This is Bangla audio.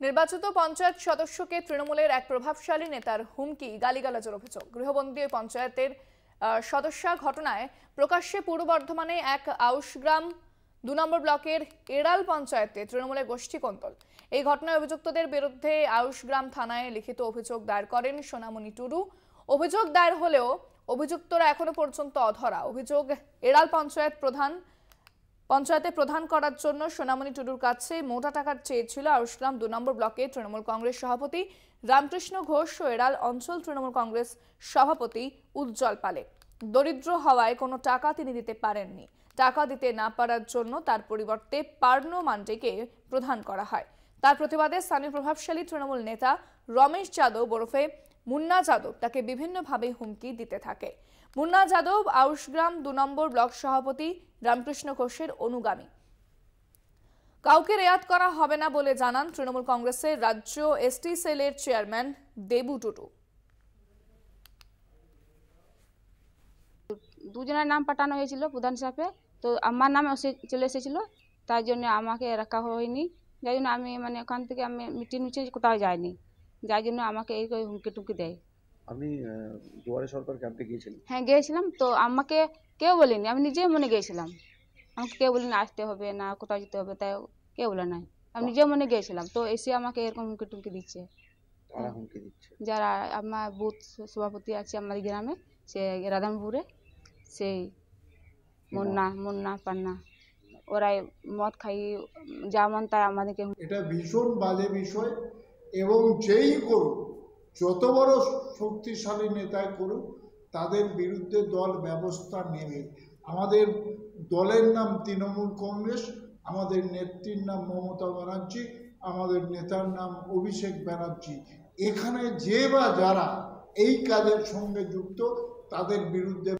নির্বাচিত পঞ্চায়েত সদস্যকে তৃণমূলের এক প্রভাবশালী নেতার হুমকি, গালিগালাজের অভিযোগ। গৃহবন্দী পঞ্চায়েতের সদস্যা ঘটনায় প্রকাশ্যে পূর্ব বর্ধমানে এক আউশগ্রাম দু নম্বর ব্লকের এড়াল পঞ্চায়েতে তৃণমূলের গোষ্ঠী কন্দল। এই ঘটনায় অভিযুক্তদের বিরুদ্ধে আউশগ্রাম থানায় লিখিত অভিযোগ দায়ের করেন সোনামণি টুডু। অভিযোগ দায়ের হলেও অভিযুক্তরা এখনও পর্যন্ত অধরা। অভিযোগ এড়াল পঞ্চায়েত প্রধান পঞ্চায়েতে প্রধান করার জন্য সোনামণি টুডুর কাছে মোটা টাকার চেয়েছিল। আউসগ্রাম দু নম্বর ব্লকে তৃণমূল কংগ্রেস সভাপতি রামকৃষ্ণ ঘোষ ও এরাল অঞ্চল তৃণমূল কংগ্রেস সভাপতি উজ্জ্বল পালে দরিদ্র হওয়ায় কোনো টাকা তিনি দিতে পারেননি। টাকা দিতে না পারার জন্য তার পরিবর্তে পার্নো মান্ডিকে প্রধান করা হয়। তার প্রতিবাদে স্থানীয় প্রভাবশালী তৃণমূল নেতা রমেশ যাদব ওরফে মুন্না যাদব তাকে বিভিন্নভাবে হুমকি দিতে থাকে। মুন্না যাদব আউশগ্রাম দু নম্বর ব্লক সভাপতি রামকৃষ্ণ ঘোষের অনুগামী। কাউকে রেয়াত করা হবে না বলে জানান তৃণমূল কংগ্রেসের রাজ্য এসটি সেলের চেয়ারম্যান দেবু টুটু। দুজনের নাম পাঠানো হয়েছিল প্রধান হিসাবে তো আমার নামে চলে এসেছিল, তাই জন্য আমাকে রাখা হয়নি। যাই জন্য আমি মানে ওখান থেকে আমি মিটিং মিটিং কোথাও যাইনি। যাই জন্য আমাকে এই করে হুমকি টুমকি দেয়। আপনি আহ, দুয়ারে সরকার ক্যাম্পে গিয়েছিলেন? হ্যাঁ গিয়েছিলাম। তো আমাকে কেউ বলেনি। আমি নিজে মনে গিয়েছিলাম। আমাকে কেউ বলেনি আসতে হবে না কোথাও যেতে হবে তাই কেউ বলে নাই। আমি নিজে মনে গিয়েছিলাম। তো এসে আমাকে এরকম হুমকি টুমকি দিচ্ছে। যারা আমার বুথ সভাপতি আছে আমাদের গ্রামে সে রাধামপুরে সেই মুন্না। মুন্না পান্না। ওরাই মদ খাই যা মন তাই আমাদেরকে এটা ভীষণ বাজে বিষয়। এবং যেই করুক, যত বড় শক্তিশালী নেতাই করুক, তাদের বিরুদ্ধে দল ব্যবস্থা নেবে। আমাদের দলের নাম তৃণমূল কংগ্রেস, আমাদের নেত্রীর নাম মমতা ব্যানার্জি, আমাদের নেতার নাম অভিষেক ব্যানার্জি। এখানে যে বা যারা এই কাজের সঙ্গে যুক্ত, তাদের বিরুদ্ধে